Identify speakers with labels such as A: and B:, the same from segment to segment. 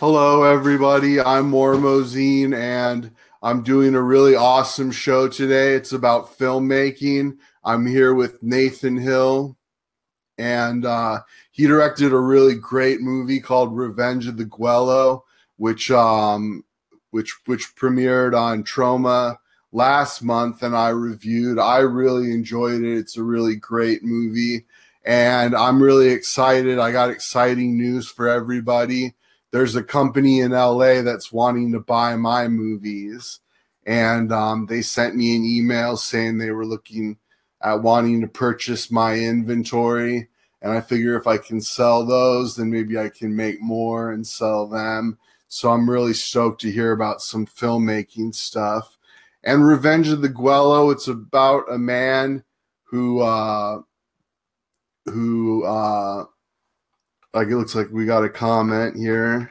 A: Hello, everybody. I'm Mormo Zine, and I'm doing a really awesome show today. It's about filmmaking. I'm here with Nathan Hill, and uh, he directed a really great movie called Revenge of the Gweilo, which um, which which premiered on Troma last month, and I reviewed. I really enjoyed it. It's a really great movie, and I'm really excited. I got exciting news for everybody there's a company in LA that's wanting to buy my movies. And um, they sent me an email saying they were looking at wanting to purchase my inventory. And I figure if I can sell those, then maybe I can make more and sell them. So I'm really stoked to hear about some filmmaking stuff. And Revenge of the Gweilo, it's about a man who uh, who uh, like it looks like we got a comment here.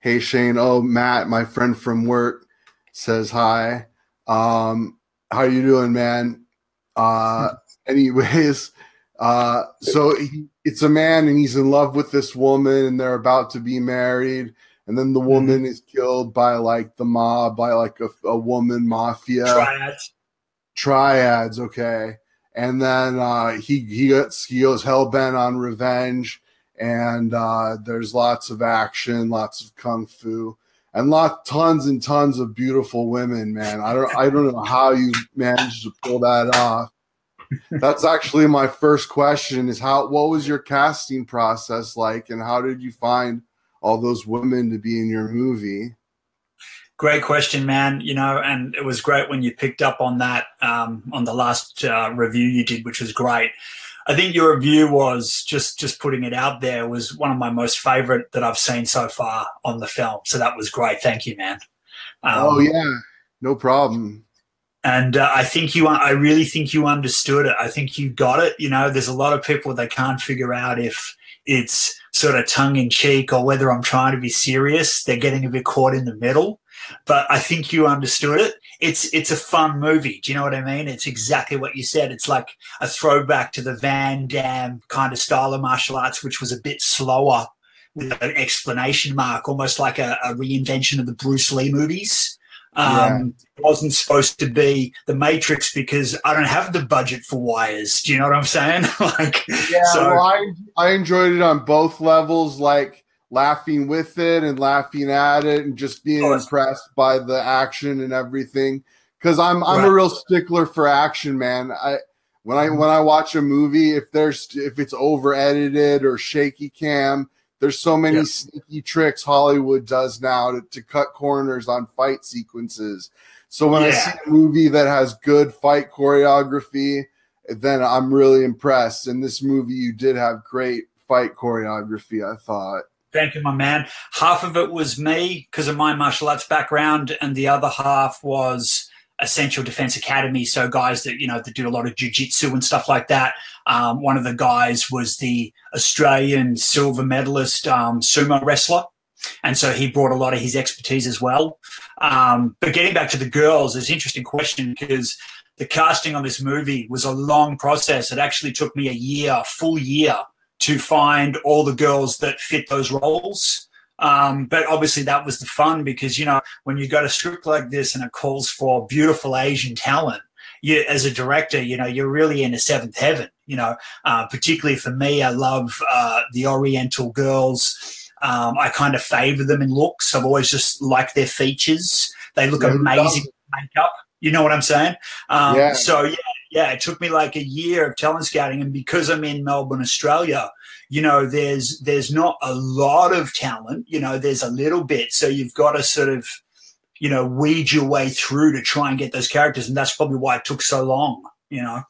A: Hey Shane, oh Matt, my friend from work says hi. Um, how you doing, man? Uh, anyways, uh, so he, it's a man and he's in love with this woman and they're about to be married. And then the woman mm-hmm. is killed by like the mob, by like a, a woman mafia.
B: Triads.
A: Triads, okay and then uh, he he gets he goes hell bent on revenge, and uh, there's lots of action, lots of kung fu, and lot tons and tons of beautiful women. Man, I don't I don't know how you managed to pull that off. That's actually my first question: is how what was your casting process like, and how did you find all those women to be in your movie?
B: Great question, man. You know, and it was great when you picked up on that um, on the last uh, review you did, which was great. I think your review was just just putting it out there was one of my most favorite that I've seen so far on the film. So that was great. Thank you, man.
A: Um, oh yeah, no problem.
B: And uh, I think you, I really think you understood it. I think you got it. You know, there's a lot of people they can't figure out if it's sort of tongue in cheek or whether I'm trying to be serious. They're getting a bit caught in the middle but I think you understood it. It's it's a fun movie. Do you know what I mean? It's exactly what you said. It's like a throwback to the Van Damme kind of style of martial arts, which was a bit slower with an explanation mark, almost like a, a reinvention of the Bruce Lee movies. Um, yeah. It wasn't supposed to be the Matrix because I don't have the budget for wires. Do you know what I'm saying? like,
A: yeah, so, well, I I enjoyed it on both levels. Like laughing with it and laughing at it and just being impressed by the action and everything. Because I'm I'm right. a real stickler for action, man. I when I when I watch a movie, if there's if it's over edited or shaky cam, there's so many yep. sneaky tricks Hollywood does now to, to cut corners on fight sequences. So when yeah. I see a movie that has good fight choreography, then I'm really impressed. In this movie, you did have great fight choreography, I thought.
B: Thank you, my man. Half of it was me because of my martial arts background, and the other half was Essential Defense Academy. So guys that you know that do a lot of jujitsu and stuff like that. Um, one of the guys was the Australian silver medalist um, sumo wrestler, and so he brought a lot of his expertise as well. Um, but getting back to the girls, it's an interesting question because the casting on this movie was a long process. It actually took me a year, full year to find all the girls that fit those roles. Um, but obviously that was the fun because you know when you got a script like this and it calls for beautiful Asian talent, you as a director, you know you're really in a seventh heaven. You know, uh, particularly for me, I love uh, the Oriental girls. Um, I kind of favor them in looks. I've always just liked their features. They look yeah, amazing makeup. You know what I'm saying? Um, yeah. So yeah, yeah, it took me like a year of talent scouting, and because I'm in Melbourne, Australia, you know, there's there's not a lot of talent. You know, there's a little bit, so you've got to sort of, you know, weed your way through to try and get those characters, and that's probably why it took so long. You know.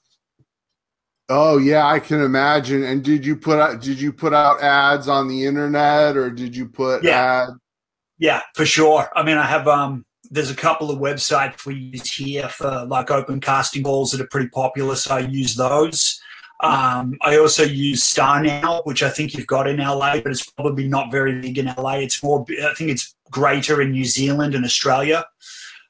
A: Oh yeah, I can imagine. And did you put out did you put out ads on the internet or did you put
B: yeah. Ads? Yeah, for sure. I mean, I have um there's a couple of websites we use here for like open casting calls that are pretty popular, so I use those. Um, I also use Star Now, which I think you've got in LA, but it's probably not very big in LA. It's more, I think it's greater in New Zealand and Australia.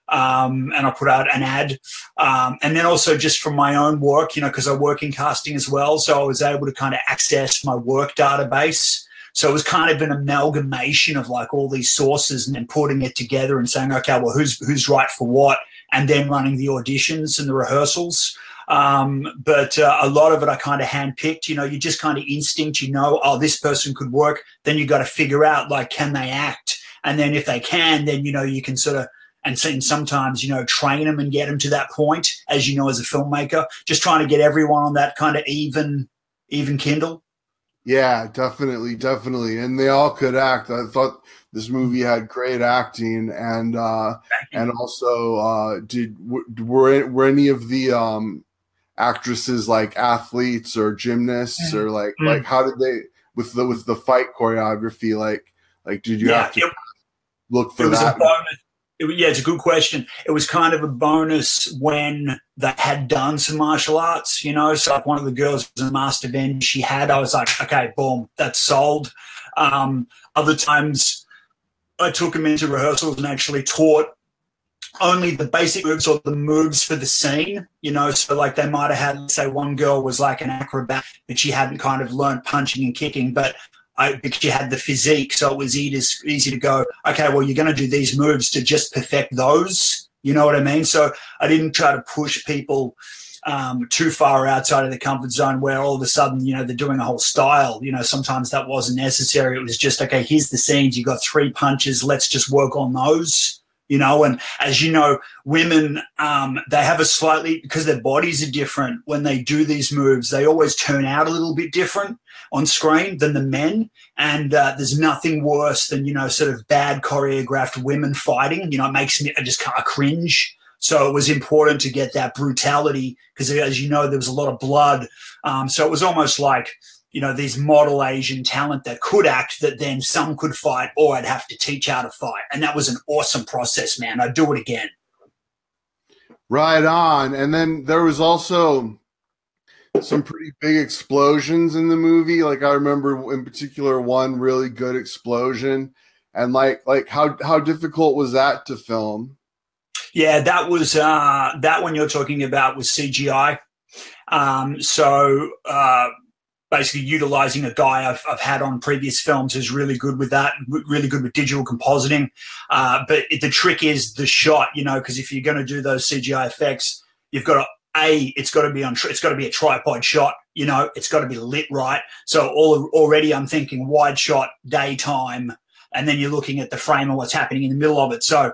B: Um, and I put out an ad. Um, and then also just from my own work, you know, because I work in casting as well. So I was able to kind of access my work database So it was kind of an amalgamation of like all these sources and then putting it together and saying, okay, well, who's who's right for what, and then running the auditions and the rehearsals. Um, but uh, a lot of it I kind of handpicked. You know, you just kind of instinct. You know, oh, this person could work. Then you got to figure out like, can they act? And then if they can, then you know you can sort of and sometimes you know train them and get them to that point. As you know, as a filmmaker, just trying to get everyone on that kind of even even kindle.
A: Yeah, definitely, definitely, and they all could act. I thought this movie had great acting, and uh, and also uh, did were were any of the um, actresses like athletes or gymnasts or like mm. like how did they with the with the fight choreography like like did you yeah, have to it, look for that?
B: It, yeah, it's a good question. It was kind of a bonus when they had done some martial arts, you know. So like one of the girls was a master then she had. I was like, okay, boom, that's sold. Um, other times, I took them into rehearsals and actually taught only the basic moves or the moves for the scene, you know. So, like, they might have had, say, one girl was like an acrobat, but she hadn't kind of learned punching and kicking, but I, because she had the physique, so it was easy, easy to go, okay, well, you're going to do these moves to just perfect those. You know what I mean? So, I didn't try to push people um, too far outside of the comfort zone where all of a sudden, you know, they're doing a whole style. You know, sometimes that wasn't necessary. It was just, okay, here's the scenes. You got three punches. Let's just work on those you know and as you know women um, they have a slightly because their bodies are different when they do these moves they always turn out a little bit different on screen than the men and uh, there's nothing worse than you know sort of bad choreographed women fighting you know it makes me i just kind of cringe so it was important to get that brutality because as you know there was a lot of blood um, so it was almost like you know, these model Asian talent that could act that then some could fight or I'd have to teach how to fight. And that was an awesome process, man. I'd do it again.
A: Right on. And then there was also some pretty big explosions in the movie. Like I remember in particular one really good explosion. And like like how how difficult was that to film?
B: Yeah, that was uh that one you're talking about was CGI. Um so uh basically utilizing a guy I've, I've, had on previous films is really good with that, really good with digital compositing. Uh, but the trick is the shot, you know, because if you're going to do those CGI effects, you've got to a it's got to be on it's got to be a tripod shot you know it's got to be lit right so all already i'm thinking wide shot daytime and then you're looking at the frame and what's happening in the middle of it so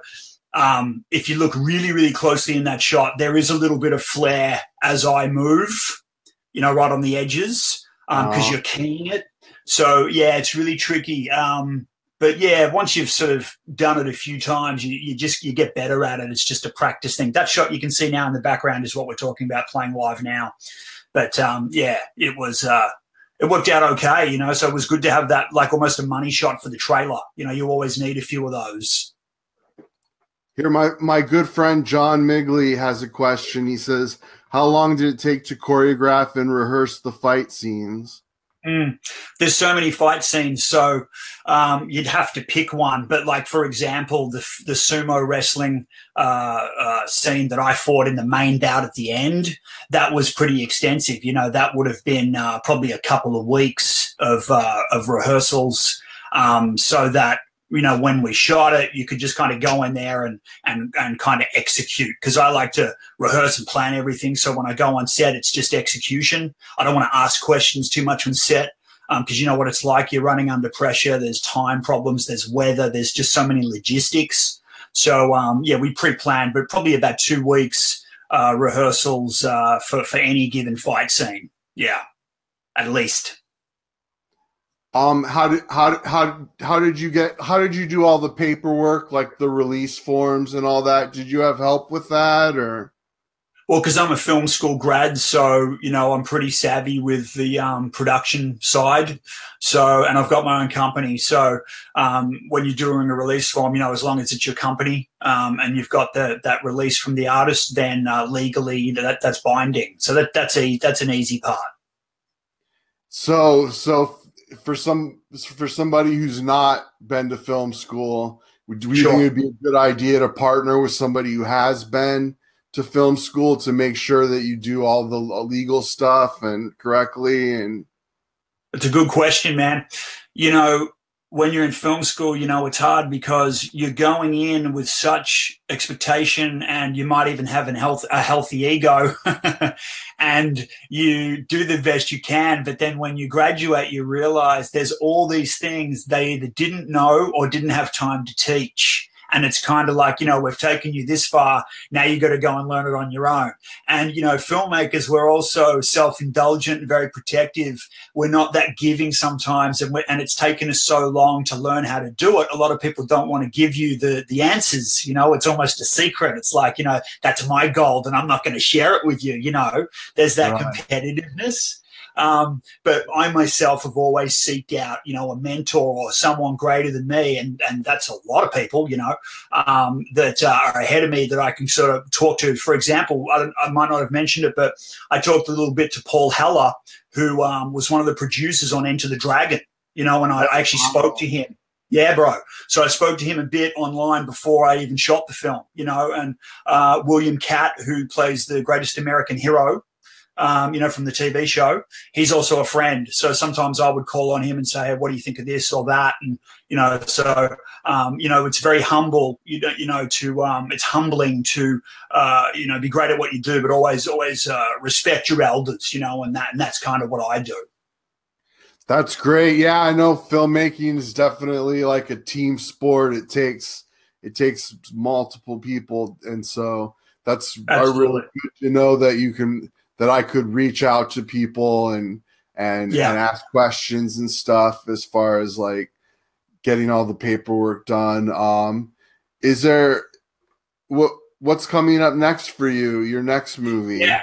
B: um, if you look really really closely in that shot there is a little bit of flare as i move you know right on the edges because um, oh. you're keying it. So yeah, it's really tricky. Um, but yeah, once you've sort of done it a few times, you, you just you get better at it. It's just a practice thing. That shot you can see now in the background is what we're talking about playing live now. But um, yeah, it was uh, it worked out okay, you know. So it was good to have that like almost a money shot for the trailer. You know, you always need a few of those.
A: Here, my my good friend John Migley has a question. He says, how long did it take to choreograph and rehearse the fight scenes?
B: Mm. There's so many fight scenes, so um, you'd have to pick one. But like for example, the the sumo wrestling uh, uh, scene that I fought in the main bout at the end, that was pretty extensive. You know, that would have been uh, probably a couple of weeks of uh, of rehearsals, um, so that you know, when we shot it, you could just kind of go in there and and and kind of execute. Because I like to rehearse and plan everything. So when I go on set, it's just execution. I don't want to ask questions too much on set because um, you know what it's like. You're running under pressure. There's time problems. There's weather. There's just so many logistics. So um, yeah, we pre-planned, but probably about two weeks uh, rehearsals uh, for for any given fight scene. Yeah, at least.
A: Um, how did how how how did you get how did you do all the paperwork like the release forms and all that? Did you have help with that or?
B: Well, because I'm a film school grad, so you know I'm pretty savvy with the um, production side. So, and I've got my own company. So, um, when you're doing a release form, you know, as long as it's your company um, and you've got the, that release from the artist, then uh, legally that that's binding. So that that's a that's an easy part.
A: So, so for some for somebody who's not been to film school, do you sure. think it'd be a good idea to partner with somebody who has been to film school to make sure that you do all the legal stuff and correctly? And
B: it's a good question, man. you know, when you're in film school, you know, it's hard because you're going in with such expectation and you might even have an health, a healthy ego and you do the best you can. But then when you graduate, you realize there's all these things they either didn't know or didn't have time to teach. And it's kind of like, you know, we've taken you this far. Now you got to go and learn it on your own. And, you know, filmmakers, we're also self indulgent and very protective. We're not that giving sometimes. And, and it's taken us so long to learn how to do it. A lot of people don't want to give you the, the answers. You know, it's almost a secret. It's like, you know, that's my gold and I'm not going to share it with you. You know, there's that right. competitiveness. Um, but I myself have always seeked out, you know, a mentor or someone greater than me, and and that's a lot of people, you know, um, that uh, are ahead of me that I can sort of talk to. For example, I, I, might not have mentioned it, but I talked a little bit to Paul Heller, who um, was one of the producers on Enter the Dragon, you know, and I actually spoke to him. Yeah, bro. So I spoke to him a bit online before I even shot the film, you know, and uh, William Katt, who plays the greatest American hero, um, you know, from the TV show. He's also a friend. So sometimes I would call on him and say, hey, what do you think of this or that? And, you know, so, um, you know, it's very humble, you know, you know to, um, it's humbling to, uh, you know, be great at what you do, but always, always uh, respect your elders, you know, and that, and that's kind of what I do.
A: That's great. Yeah, I know filmmaking is definitely like a team sport. It takes, it takes multiple people. And so that's really good to know that you can, that I could reach out to people and and, yeah. and ask questions and stuff as far as like getting all the paperwork done. Um, is there what what's coming up next for you? Your next movie?
B: Yeah.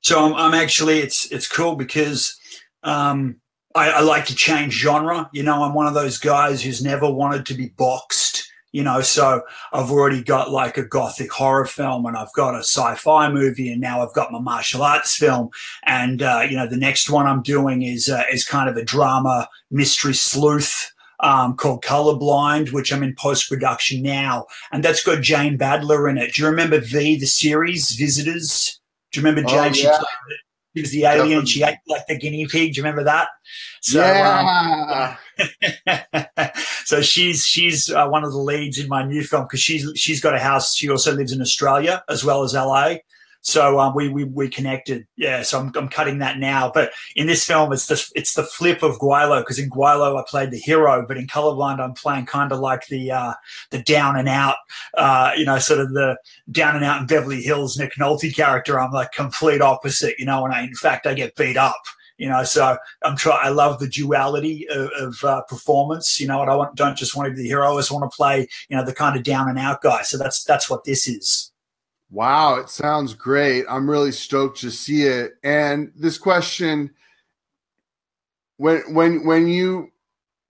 B: So I'm, I'm actually it's it's cool because um, I, I like to change genre. You know, I'm one of those guys who's never wanted to be boxed you know so i've already got like a gothic horror film and i've got a sci-fi movie and now i've got my martial arts film and uh, you know the next one i'm doing is uh, is kind of a drama mystery sleuth um, called Colorblind, which I'm in post production now, and that's got Jane Badler in it. Do you remember V, the series Visitors? Do you remember Jane? Oh, yeah. She she was the alien. She ate like the guinea pig. Do you remember that?
A: So, yeah.
B: Um, so she's she's uh, one of the leads in my new film because she's she's got a house. She also lives in Australia as well as LA. So um, we, we we connected. Yeah. So I'm, I'm cutting that now. But in this film, it's the it's the flip of Gweilo because in Gweilo I played the hero, but in Colorblind I'm playing kind of like the uh, the down and out, uh, you know, sort of the down and out in Beverly Hills Nick Nolte character. I'm like complete opposite, you know. And I in fact I get beat up you know so i'm trying i love the duality of, of uh, performance you know i want, don't just want to be the hero i just want to play you know the kind of down and out guy so that's that's what this is
A: Wow, it sounds great. I'm really stoked to see it. And this question when when when you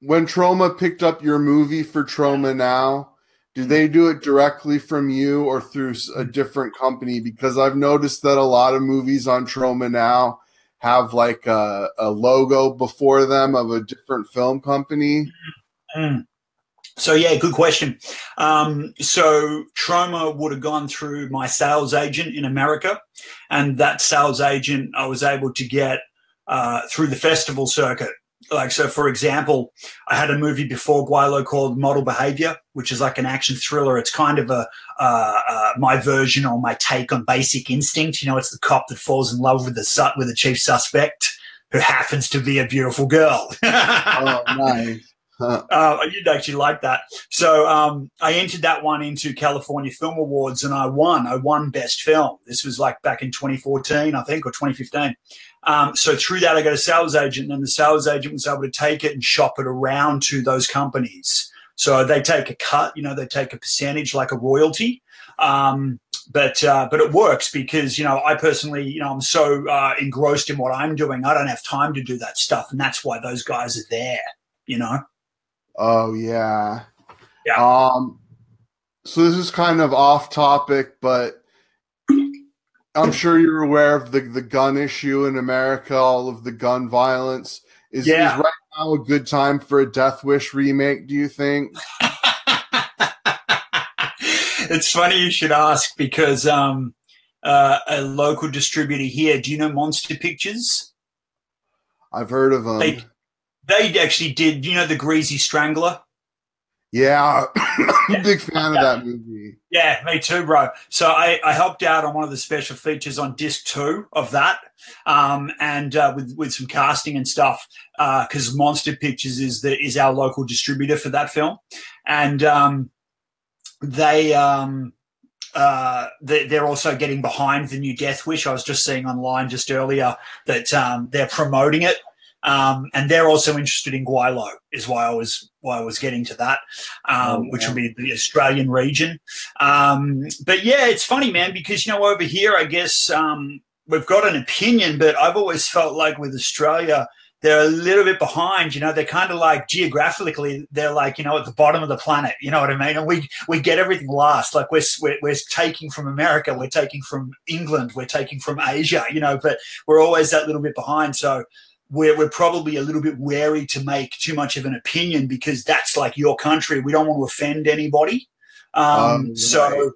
A: when Troma picked up your movie for Troma now, do they do it directly from you or through a different company? Because I've noticed that a lot of movies on Troma now have like a, a logo before them of a different film company.
B: Mm. So yeah, good question. Um, so Troma would have gone through my sales agent in America, and that sales agent I was able to get uh, through the festival circuit. Like so, for example, I had a movie before Gweilo called Model Behavior, which is like an action thriller. It's kind of a uh, uh, my version or my take on Basic Instinct. You know, it's the cop that falls in love with the with the chief suspect who happens to be a beautiful girl.
A: oh, nice.
B: Uh, you'd actually like that. So um, I entered that one into California Film Awards and I won. I won Best Film. This was like back in 2014, I think, or 2015. Um, so through that, I got a sales agent, and the sales agent was able to take it and shop it around to those companies. So they take a cut, you know, they take a percentage like a royalty. Um, but uh, but it works because you know I personally you know I'm so uh, engrossed in what I'm doing I don't have time to do that stuff and that's why those guys are there you know
A: Oh yeah.
B: Yeah.
A: Um so this is kind of off topic, but I'm sure you're aware of the, the gun issue in America, all of the gun violence. Is, yeah. is right now a good time for a Death Wish remake, do you think?
B: it's funny you should ask because um, uh, a local distributor here, do you know Monster Pictures?
A: I've heard of them.
B: They, They actually did. You know the Greasy Strangler.
A: Yeah, I'm a big fan of that movie.
B: Yeah, me too, bro. So I, I helped out on one of the special features on disc two of that, um, and uh, with with some casting and stuff, because uh, Monster Pictures is the is our local distributor for that film, and um, they um, uh, they're also getting behind the new Death Wish. I was just seeing online just earlier that um, they're promoting it um, and they're also interested in Gweilo, is why I was why I was getting to that, um, oh, which will be the Australian region. Um, but yeah, it's funny, man, because you know over here, I guess um, we've got an opinion, but I've always felt like with Australia, they're a little bit behind. You know, they're kind of like geographically, they're like you know at the bottom of the planet. You know what I mean? And we we get everything last. Like we're we're, we're taking from America, we're taking from England, we're taking from Asia. You know, but we're always that little bit behind. So we're, we're probably a little bit wary to make too much of an opinion because that's like your country. We don't want to offend anybody. Um, um, so,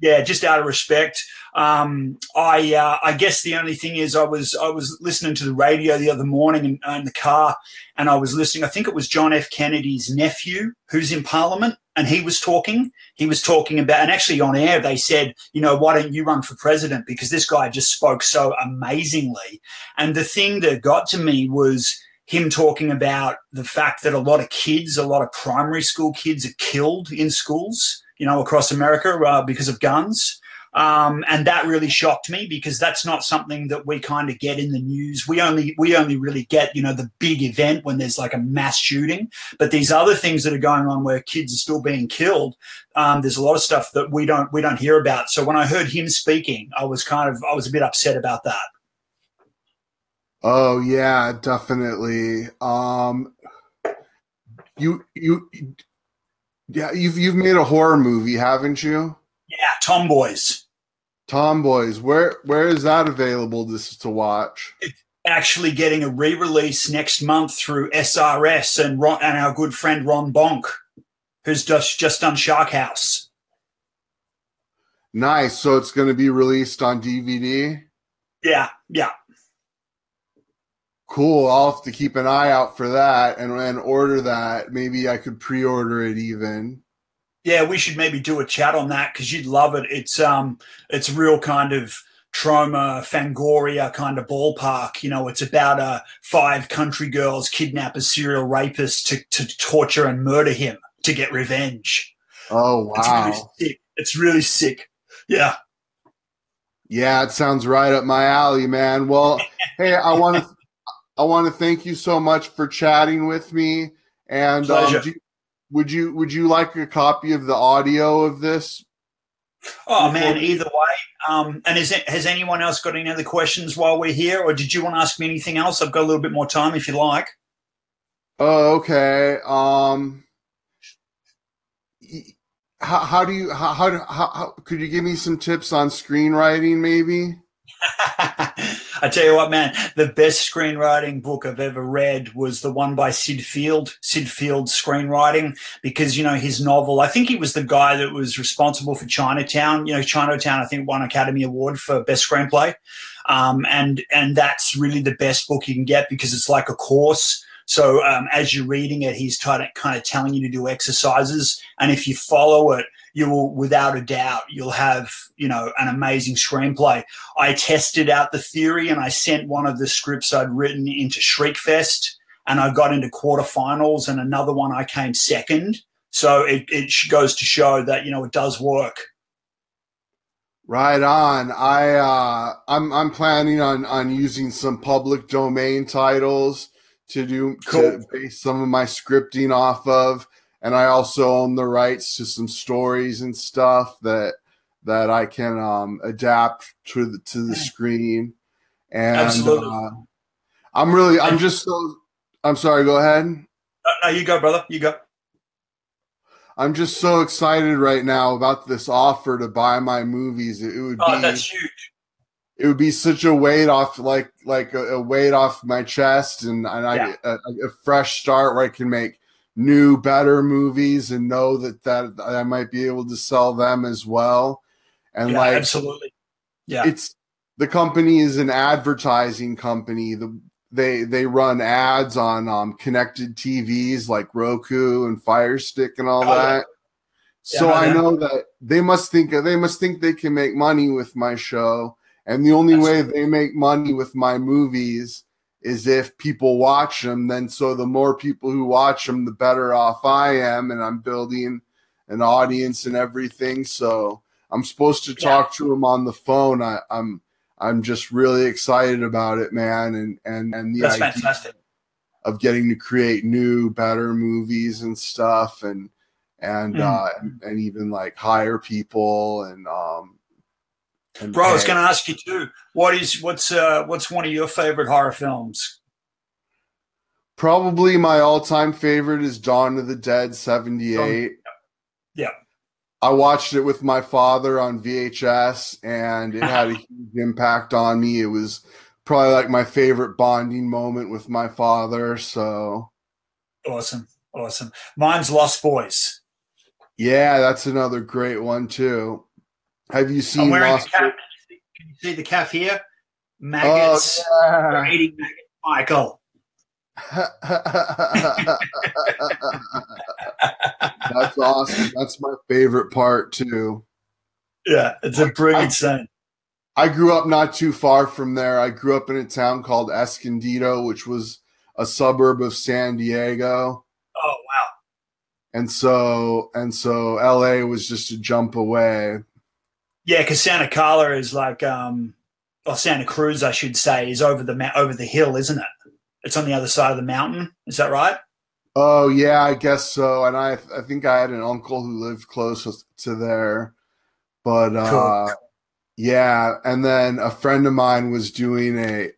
B: yeah, just out of respect. Um, I uh, I guess the only thing is I was I was listening to the radio the other morning in, in the car, and I was listening. I think it was John F. Kennedy's nephew who's in Parliament, and he was talking. He was talking about, and actually on air, they said, you know, why don't you run for president? Because this guy just spoke so amazingly. And the thing that got to me was him talking about the fact that a lot of kids, a lot of primary school kids are killed in schools, you know, across America uh, because of guns. Um, and that really shocked me because that's not something that we kind of get in the news. We only we only really get you know the big event when there's like a mass shooting, but these other things that are going on where kids are still being killed, um, there's a lot of stuff that we don't we don't hear about. So when I heard him speaking, I was kind of I was a bit upset about that.
A: Oh yeah, definitely. Um, you you yeah you've you've made a horror movie, haven't you?
B: Yeah, Tomboys.
A: Tomboys. Where where is that available to, to watch?
B: It's actually getting a re-release next month through SRS and Ron, and our good friend Ron Bonk, who's just just done Shark House.
A: Nice. So it's going to be released on DVD.
B: Yeah, yeah.
A: Cool. I'll have to keep an eye out for that and, and order that. Maybe I could pre-order it even
B: yeah, we should maybe do a chat on that because you'd love it. It's um, it's real kind of Troma Fangoria kind of ballpark. You know, it's about uh, five country girls kidnap a serial rapist to, to torture and murder him to get revenge.
A: Oh wow,
B: it's really sick. It's really sick. Yeah.
A: Yeah, it sounds right up my alley, man. Well, hey, I want to I want to thank you so much for chatting with me. And um, do, would you would you like a copy of the audio of this?
B: Oh man, either way. Um, and is it, has anyone else got any other questions while we're here, or did you want to ask me anything else? I've got a little bit more time if you like.
A: Oh, okay. Um, how, how do you how, how, how could you give me some tips on screenwriting, maybe?
B: I tell you what, man, the best screenwriting book I've ever read was the one by Syd Field, Syd Field's screenwriting, because, you know, his novel, I think he was the guy that was responsible for Chinatown. You know, Chinatown, I think, won Academy Award for best screenplay. Um, and, and that's really the best book you can get because it's like a course. So um, as you're reading it, he's trying to, kind of telling you to do exercises. And if you follow it, you will, without a doubt, you'll have, you know, an amazing screenplay. I tested out the theory and I sent one of the scripts I'd written into Shriekfest and I got into quarterfinals and another one I came second. So it, it goes to show that, you know, it does work.
A: Right on. I uh, I'm I'm planning on on using some public domain titles to do cool. to base some of my scripting off of and I also own the rights to some stories and stuff that that I can um, adapt to the to the screen. And Absolutely. Uh, I'm really I'm just so I'm sorry, go ahead.
B: No, you go, brother. You go.
A: I'm just so excited right now about this offer to buy my movies. It, it would
B: oh,
A: be
B: that's huge.
A: It would be such a weight off, like like a, a weight off my chest, and, and yeah. I, a, a fresh start where I can make new better movies and know that that I might be able to sell them as well. And
B: yeah,
A: like
B: absolutely. Yeah.
A: It's the company is an advertising company. The they they run ads on um, connected TVs like Roku and Fire Stick and all oh, that. Yeah. So yeah, I know that they must think they must think they can make money with my show, and the only way they make money with my movies is if people watch them. Then so the more people who watch them, the better off I am, and I'm building an audience and everything. So I'm supposed to talk yeah. to him on the phone. I, I'm I'm just really excited about it, man, and and and the
B: That's idea fantastic.
A: of getting to create new, better movies and stuff, and and mm. uh, and, and, even like hire people and um.
B: And Bro, I was going to ask you too. What is what's uh what's one of your favorite horror films?
A: Probably my all-time favorite is Dawn of the Dead '78.
B: Yeah.
A: I watched it with my father on VHS and it had a huge impact on me. It was probably like my favorite bonding moment with my father. So
B: awesome. Awesome. Mine's Lost Boys.
A: Yeah, that's another great one too. Have you seen I'm Lost
B: Boys? Can you see the calf here? Oh, maggots. Oh, yeah. Eating maggots. Michael.
A: That's awesome. That's my favorite part too.
B: Yeah, it's a brilliant scene.
A: I grew up not too far from there. I grew up in a town called Escondido, which was a suburb of San Diego.
B: Oh wow.
A: And so and so LA was just a jump away.
B: Yeah, because Santa Carla is like um or Santa Cruz, I should say, is over the over the hill, isn't it? It's on the other side of the mountain. Is that right?
A: Oh yeah, I guess so. And I I think I had an uncle who lived close to there, but uh, cool. yeah. And then a friend of mine was doing a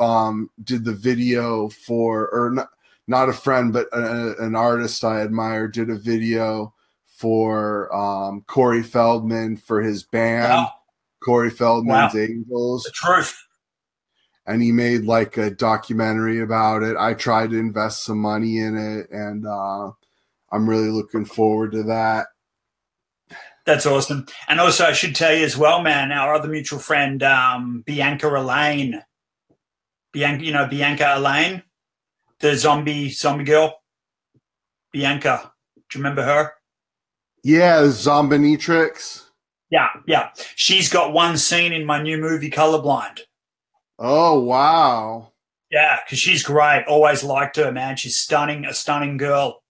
A: um did the video for or not not a friend but a, an artist I admire did a video for um Corey Feldman for his band wow. Corey Feldman's wow. Angels.
B: The truth
A: and he made like a documentary about it. I tried to invest some money in it, and uh, I'm really looking forward to that.
B: That's awesome. And also, I should tell you as well, man, our other mutual friend, um, Bianca Elaine. Bianca, you know, Bianca Elaine, the zombie zombie girl. Bianca, do you remember her?
A: Yeah, Zombinitrix.
B: Yeah, yeah. She's got one scene in my new movie, Colorblind.
A: Oh wow!
B: Yeah, because she's great. Always liked her, man. She's stunning, a stunning girl.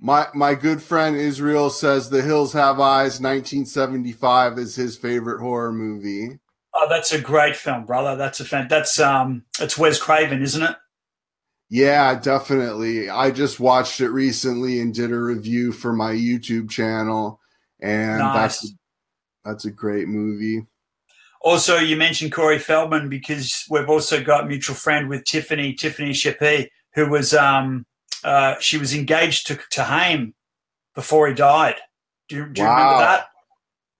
A: My my good friend Israel says The Hills Have Eyes 1975 is his favorite horror movie.
B: Oh, that's a great film, brother. That's a fan. That's um, it's Wes Craven, isn't it?
A: Yeah, definitely. I just watched it recently and did a review for my YouTube channel, and nice. that's that's a great movie.
B: Also, you mentioned Corey Feldman because we've also got mutual friend with Tiffany, Tiffany Shepis, who was um, uh, she was engaged to to Haim before he died. Do you, do you wow. remember that?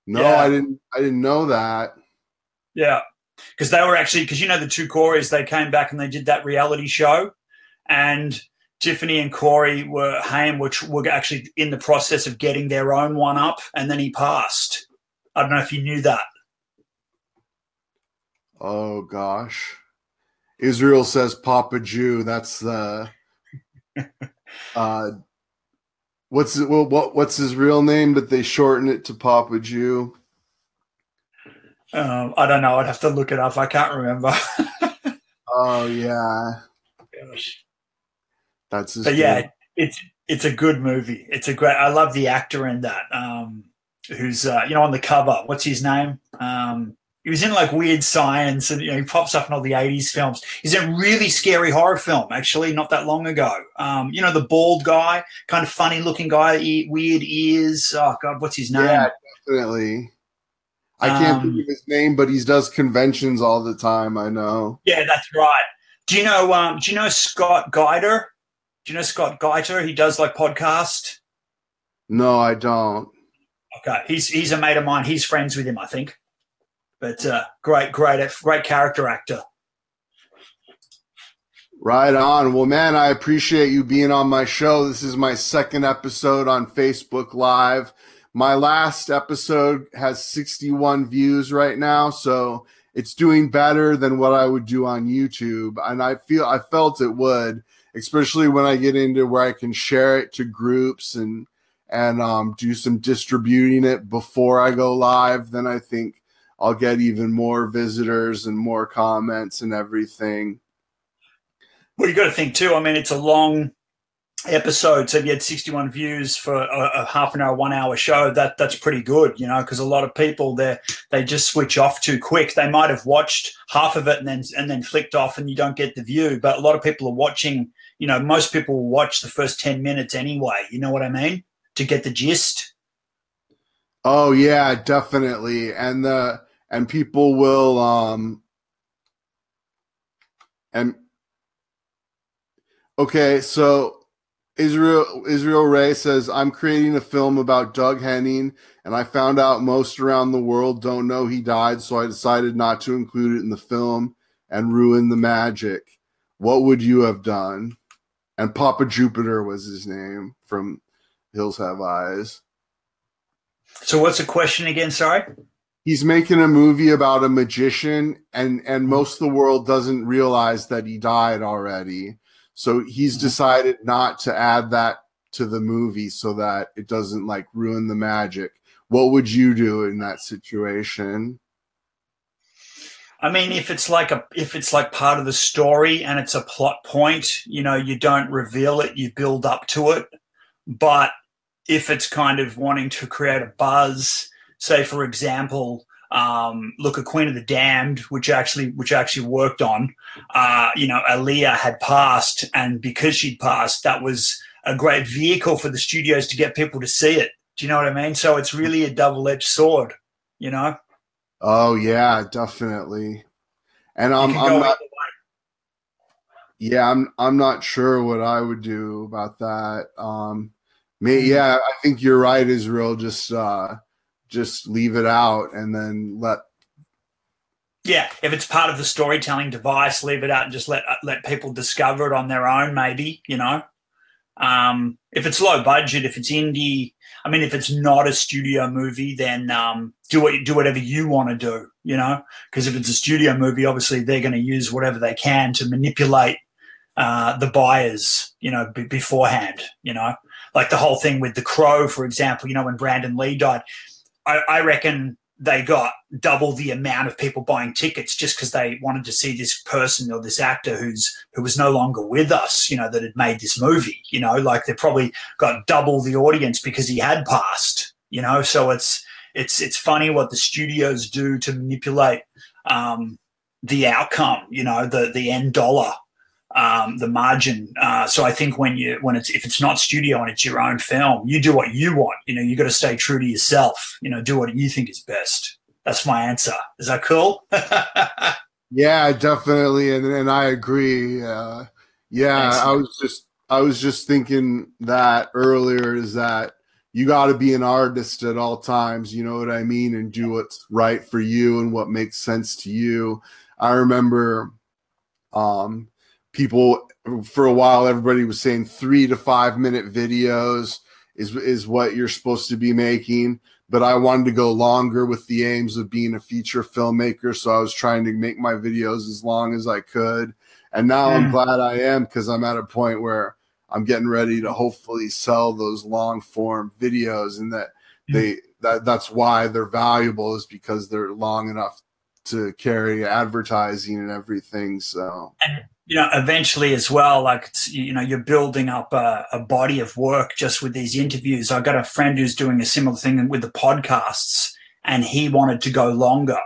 A: No, yeah. I didn't. I didn't know that.
B: Yeah, because they were actually because you know the two Coreys they came back and they did that reality show, and Tiffany and Corey were Haim, which were actually in the process of getting their own one up, and then he passed. I don't know if you knew that.
A: Oh gosh. Israel says Papa Jew. That's the uh what's well, what what's his real name, but they shorten it to Papa Jew.
B: Um, I don't know. I'd have to look it up. I can't remember.
A: oh yeah.
B: Gosh.
A: That's
B: but yeah, it's it's a good movie. It's a great. I love the actor in that. Um, who's uh, you know on the cover? What's his name? Um, he was in like Weird Science, and you know he pops up in all the '80s films. He's in a really scary horror film, actually, not that long ago. Um, you know the bald guy, kind of funny-looking guy, weird ears. Oh God, what's his name? Yeah,
A: definitely. I can't um, think of his name, but he does conventions all the time. I know.
B: Yeah, that's right. Do you know? Um, do you know Scott Geiger? Do you know Scott Geiger? He does like podcast.
A: No, I don't.
B: Okay, he's he's a mate of mine. He's friends with him, I think. But uh, great, great, great character actor.
A: Right on. Well, man, I appreciate you being on my show. This is my second episode on Facebook Live. My last episode has 61 views right now. So it's doing better than what I would do on YouTube, and I feel I felt it would, especially when I get into where I can share it to groups and and um, do some distributing it before I go live. Then I think I'll get even more visitors and more comments and everything.
B: Well, you got to think too. I mean, it's a long episode, so if you had 61 views for a, a half an hour, one hour show, that that's pretty good, you know, because a lot of people they they just switch off too quick. They might have watched half of it and then and then flicked off, and you don't get the view. But a lot of people are watching. You know, most people watch the first 10 minutes anyway. You know what I mean? To get the gist.
A: Oh yeah, definitely, and the and people will um and okay, so Israel Israel Ray says I'm creating a film about Doug Henning, and I found out most around the world don't know he died, so I decided not to include it in the film and ruin the magic. What would you have done? And Papa Jupiter was his name from Hills Have Eyes.
B: So what's the question again? Sorry.
A: He's making a movie about a magician, and and most of the world doesn't realize that he died already so he's mm-hmm. decided not to add that to the movie so that it doesn't like ruin the magic. What would you do in that situation?
B: I mean, if it's like a if it's like part of the story and it's a plot point, you know, you don't reveal it, you build up to it. But if it's kind of wanting to create a buzz, say for example, um, look at Queen of the Damned, which actually which actually worked on. Uh, you know, Aaliyah had passed, and because she'd passed, that was a great vehicle for the studios to get people to see it. Do you know what I mean? So it's really a double edged sword. You know.
A: Oh yeah, definitely. And I'm, I'm not. Yeah, I'm I'm not sure what I would do about that. Um, me, mm-hmm. yeah, I think you're right, Israel. Just uh, just leave it out and then let
B: yeah if it's part of the storytelling device leave it out and just let let people discover it on their own maybe you know um, if it's low budget if it's indie i mean if it's not a studio movie then um, do what you do whatever you want to do you know? Because if it's a studio movie obviously they're going to use whatever they can to manipulate uh, the buyers you know b- beforehand you know? Like the whole thing with the crow for example you know when brandon lee died I, I reckon they got double the amount of people buying tickets just because they wanted to see this person or this actor who's who was no longer with us, you know, that had made this movie. You know, like they probably got double the audience because he had passed. You know, so it's it's it's funny what the studios do to manipulate um, the outcome. You know, the the end dollar um, the margin. Uh, so I think when you when it's if it's not studio and it's your own film, you do what you want. You know, you got to stay true to yourself. You know, do what you think is best. That's my answer. Is that cool?
A: yeah, definitely, and and I agree. Uh, yeah, Thanks. I was just I was just thinking that earlier is that you got to be an artist at all times. You know what I mean, and do what's right for you and what makes sense to you. I remember um, people for a while everybody was saying three to five minute videos is is what you're supposed to be making. But i wanted to go longer with the aims of being a feature filmmaker. So i was trying to make my videos as long as i could. And now i'm mm. glad i am because i'm at a point where i'm getting ready to hopefully sell those long form videos and that mm. they that that's why they're valuable is because they're long enough to carry advertising and everything. So
B: and you know, eventually as well, like, you know, you're building up a, a, body of work just with these interviews. I got a friend who's doing a similar thing with the podcasts and he wanted to go longer.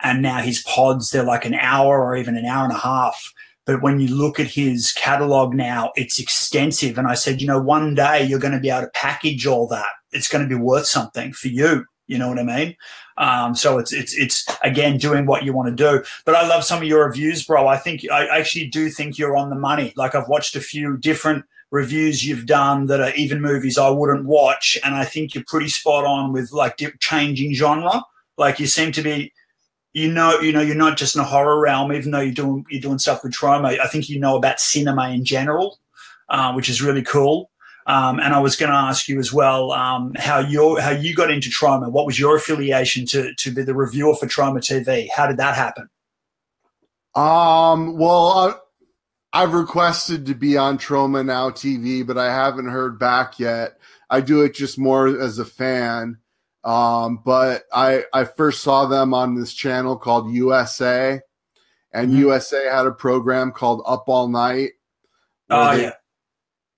B: And now his pods, they're like an hour or even an hour and a half. But when you look at his catalog now, it's extensive. And I said, you know, one day you're going to be able to package all that. It's going to be worth something for you. You know what I mean? Um, so it's it's it's again doing what you want to do. But I love some of your reviews, bro. I think I actually do think you're on the money. Like I've watched a few different reviews you've done that are even movies I wouldn't watch, and I think you're pretty spot on with like changing genre. Like you seem to be, you know, you know, you're not just in a horror realm, even though you're doing you're doing stuff with Troma. I think you know about cinema in general, uh, which is really cool. Um, and I was going to ask you as well um, how you how you got into Troma. What was your affiliation to to be the reviewer for Troma TV? How did that happen?
A: Um, well, I've requested to be on Troma Now TV, but I haven't heard back yet. I do it just more as a fan. Um, but I I first saw them on this channel called USA, and mm-hmm. USA had a program called Up All Night.
B: Oh they, yeah,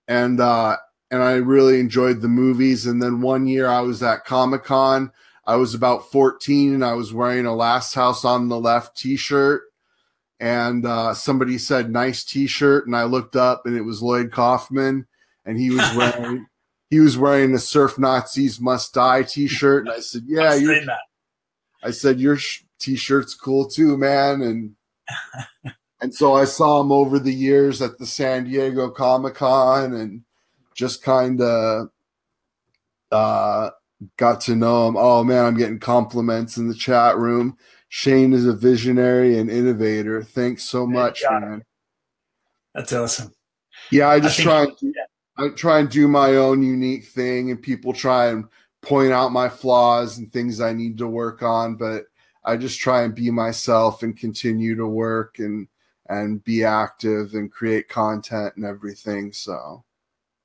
A: and uh, and I really enjoyed the movies. And then one year I was at Comic Con. I was about 14 and I was wearing a Last House on the Left T-shirt, and uh, somebody said "nice T-shirt," and I looked up and it was Lloyd Kaufman, and he was wearing he was wearing a Surf Nazis Must Die T-shirt, and I said, "Yeah, you." I said, "Your T-shirt's cool too, man," and and so I saw him over the years at the San Diego Comic Con, and just kind of uh, got to know him. Oh man, I'm getting compliments in the chat room. Shane is a visionary and innovator. Thanks so much, man.
B: That's awesome.
A: Yeah, I just I try. And, yeah. I try and do my own unique thing, and people try and point out my flaws and things I need to work on. But I just try and be myself and continue to work and and be active and create content and everything. So,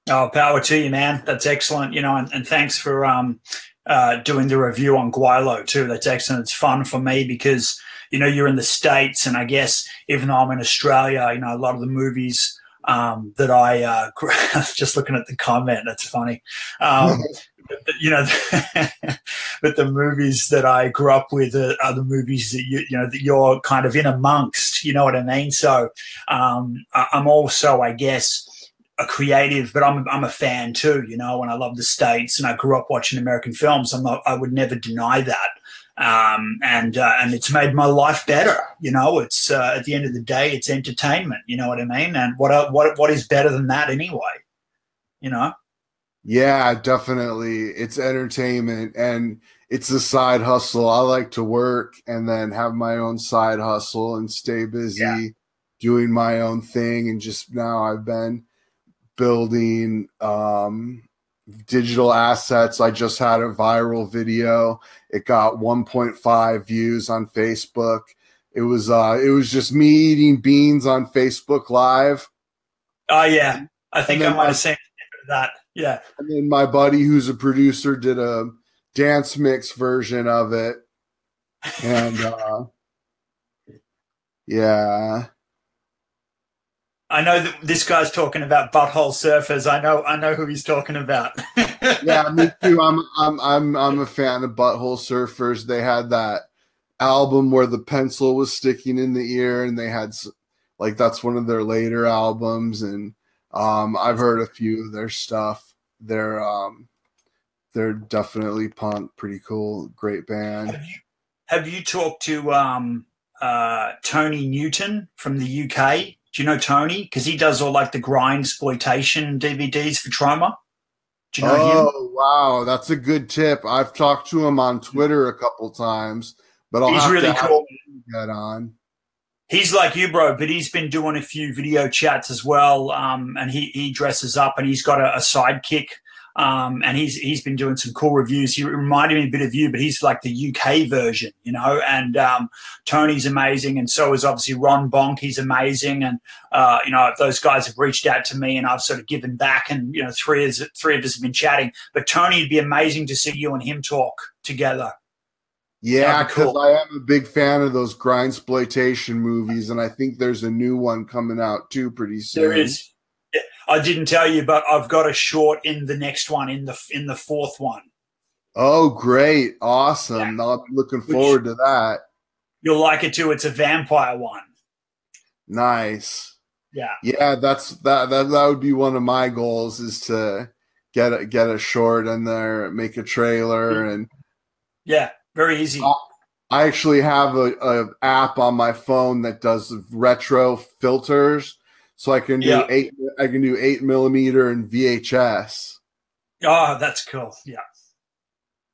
B: oh, power to you, man! That's excellent. You know, and, and thanks for um, uh, doing the review on Gweilo too. That's excellent. It's fun for me because you know you're in the states, and I guess even though I'm in Australia, you know a lot of the movies um, that I uh, just looking at the comment. That's funny. Um, you know, but the movies that I grew up with are, are, the movies that you, you know that you're kind of in amongst. You know what I mean? So um, I'm also, I guess, a creative, but I'm I'm a fan too. You know, and I love the states, and I grew up watching American films. I'm not, I would never deny that um, and uh, and it's made my life better. You know, it's uh, at the end of the day, it's entertainment. You know what I mean? And what uh, what what is better than that anyway? You know?
A: Yeah, definitely. It's entertainment and it's a side hustle. I like to work and then have my own side hustle and stay busy yeah. doing my own thing. And just now I've been building um, digital assets. I just had a viral video. It got 1.5 views on Facebook. It was uh it was just me eating beans on Facebook Live.
B: Oh yeah. I think I might have seen that. Yeah.
A: And then my buddy who's a producer did a dance mix version of it. And uh yeah.
B: I know that this guy's talking about butthole surfers. I know, I know who he's talking about.
A: yeah, me too. I'm, I'm, I'm, I'm a fan of butthole surfers. They had that album where the pencil was sticking in the ear, and they had like that's one of their later albums, and um, I've heard a few of their stuff. They're, um, they're definitely punk, pretty cool, great band.
B: Have you, have you talked to um, uh, Tony Newton from the UK? Do you know Tony? Because he does all like the Grindsploitation DVDs for Troma.
A: Do you know him? oh, him? wow, that's a good tip. I've talked to him on Twitter a couple times, but I'll
B: he's really cool.
A: Get on.
B: He's like you, bro, but he's been doing a few video chats as well. Um, and he he dresses up and he's got a, a sidekick um, and he's he's been doing some cool reviews. He reminded me a bit of you, but he's like the UK version, you know. And um, Tony's amazing, and so is obviously Ron Bonk. He's amazing, and uh, you know those guys have reached out to me, and I've sort of given back. And you know, three of three of us have been chatting. But Tony, it'd be amazing to see you and him talk together.
A: Yeah, because cool. I am a big fan of those Grindsploitation movies, and I think there's a new one coming out too pretty soon.
B: There is. I didn't tell you, but I've got a short in the next one, in the in the fourth one.
A: Oh, great! Awesome! Yeah. I'm looking forward Which, to that.
B: You'll like it too. It's a vampire one.
A: Nice.
B: Yeah.
A: Yeah, that's that. That that would be one of my goals is to get a get a short in there, make a trailer, and
B: yeah, very easy.
A: I actually have a, a app on my phone that does retro filters so I can do yeah. eight. I can do eight millimeter and VHS.
B: Oh, that's cool. Yeah.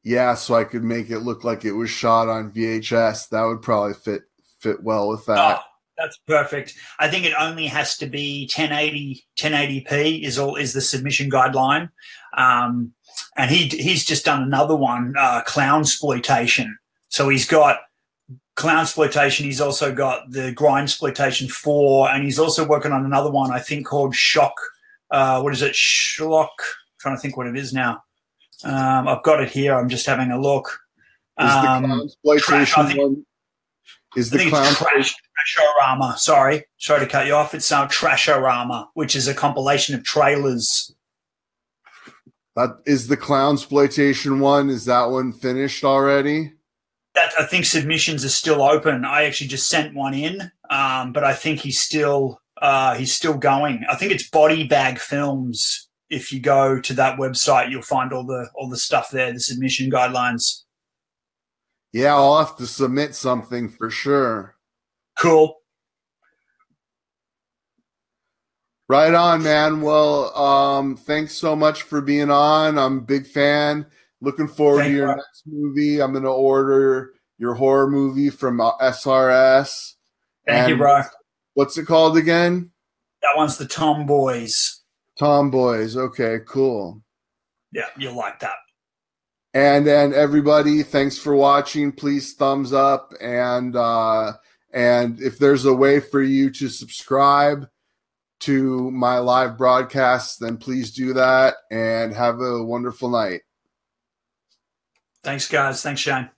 A: Yeah, so I could make it look like it was shot on VHS. That would probably fit fit well with that. Oh,
B: that's perfect. I think it only has to be 1080 1080p is all is the submission guideline. Um, and he he's just done another one, uh, clown exploitation. So he's got Clown Exploitation. He's also got the Grindsploitation 4, and he's also working on another one, I think, called Shock. Uh, what is it? Schlock. trying to think what it is now. Um, I've got it here. I'm just having a look.
A: Is the
B: Um,
A: clown exploitation
B: trash, think-
A: one? Is the clown?
B: Trash, Trashorama. Sorry, sorry to cut you off. It's uh, Trashorama, which is a compilation of trailers.
A: That is the clown exploitation one. Is that one finished already?
B: That I think submissions are still open. I actually just sent one in, um, but I think he's still uh, he's still going. I think it's Body Bag Films. If you go to that website, you'll find all the all the stuff there, the submission guidelines.
A: Yeah, I'll have to submit something for sure.
B: Cool.
A: Right on, man. Well, um, thanks so much for being on. I'm a big fan. Looking forward
B: Thank
A: to your
B: you.
A: next movie. I'm gonna order your horror movie from uh, SRS.
B: Thank you,
A: And
B: bro.
A: What's it called again?
B: That one's the Tomboys.
A: Tomboys. Okay, cool.
B: Yeah, you'll like that.
A: And then everybody, thanks for watching. Please thumbs up and uh and if there's a way for you to subscribe to my live broadcasts, then please do that and have a wonderful night.
B: Thanks, guys. Thanks, Shane.